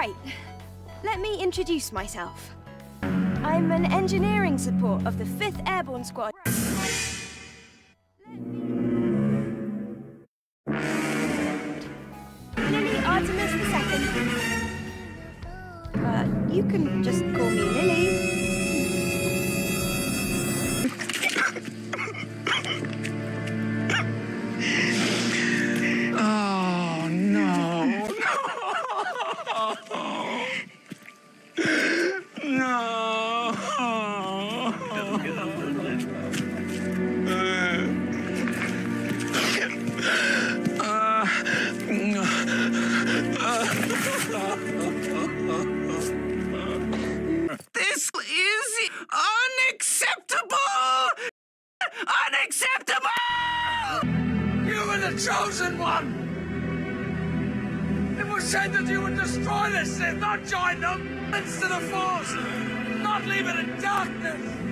Right. Let me introduce myself. I'm an engineering support of the 5th Airborne Squad. Lily Artemis II. But uh, you can just call me Lily. Unacceptable! Unacceptable! You were the chosen one! It was said that you would destroy the Sith, not join them! Into the Force! Not leave it in darkness!